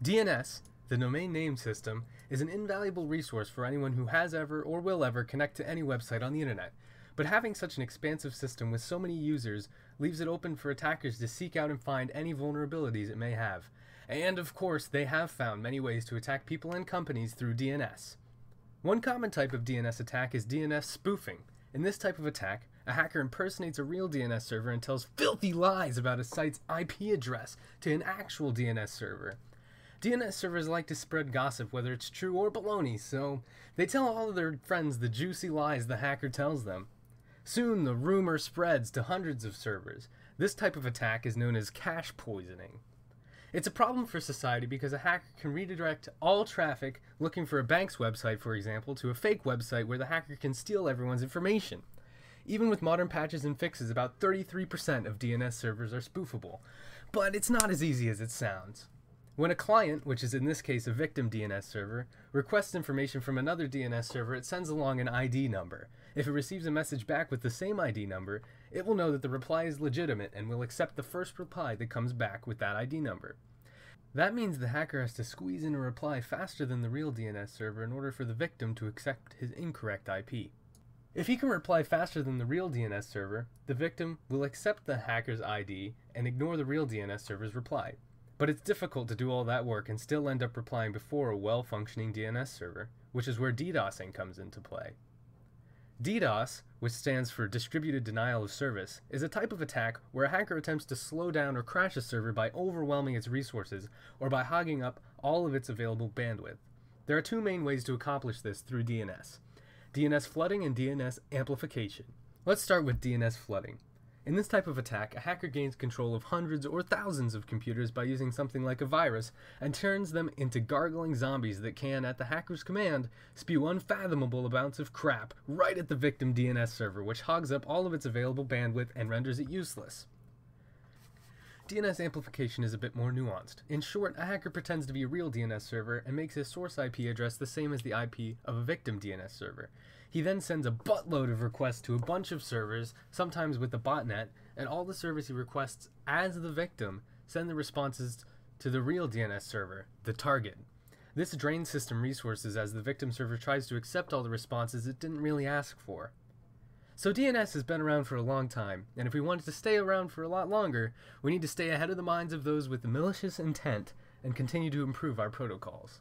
DNS, the domain name system, is an invaluable resource for anyone who has ever or will ever connect to any website on the internet. But having such an expansive system with so many users leaves it open for attackers to seek out and find any vulnerabilities it may have. And of course, they have found many ways to attack people and companies through DNS. One common type of DNS attack is DNS spoofing. In this type of attack, a hacker impersonates a real DNS server and tells filthy lies about a site's IP address to an actual DNS server. DNS servers like to spread gossip, whether it's true or baloney, so they tell all of their friends the juicy lies the hacker tells them. Soon, the rumor spreads to hundreds of servers. This type of attack is known as cache poisoning. It's a problem for society because a hacker can redirect all traffic looking for a bank's website, for example, to a fake website where the hacker can steal everyone's information. Even with modern patches and fixes, about 33% of DNS servers are spoofable. But it's not as easy as it sounds. When a client, which is in this case a victim DNS server, requests information from another DNS server, it sends along an ID number. If it receives a message back with the same ID number, it will know that the reply is legitimate and will accept the first reply that comes back with that ID number. That means the hacker has to squeeze in a reply faster than the real DNS server in order for the victim to accept his incorrect IP. If he can reply faster than the real DNS server, the victim will accept the hacker's ID and ignore the real DNS server's reply. But it's difficult to do all that work and still end up replying before a well functioning DNS server, which is where DDoSing comes into play. DDoS, which stands for Distributed Denial of Service, is a type of attack where a hacker attempts to slow down or crash a server by overwhelming its resources or by hogging up all of its available bandwidth. There are two main ways to accomplish this through DNS DNS flooding and DNS amplification. Let's start with DNS flooding. In this type of attack, a hacker gains control of hundreds or thousands of computers by using something like a virus and turns them into gargling zombies that can, at the hacker's command, spew unfathomable amounts of crap right at the victim DNS server, which hogs up all of its available bandwidth and renders it useless. DNS amplification is a bit more nuanced. In short, a hacker pretends to be a real DNS server and makes his source IP address the same as the IP of a victim DNS server. He then sends a buttload of requests to a bunch of servers, sometimes with a botnet, and all the servers he requests as the victim send the responses to the real DNS server, the target. This drains system resources as the victim server tries to accept all the responses it didn't really ask for. So DNS has been around for a long time, and if we want to stay around for a lot longer, we need to stay ahead of the minds of those with malicious intent and continue to improve our protocols.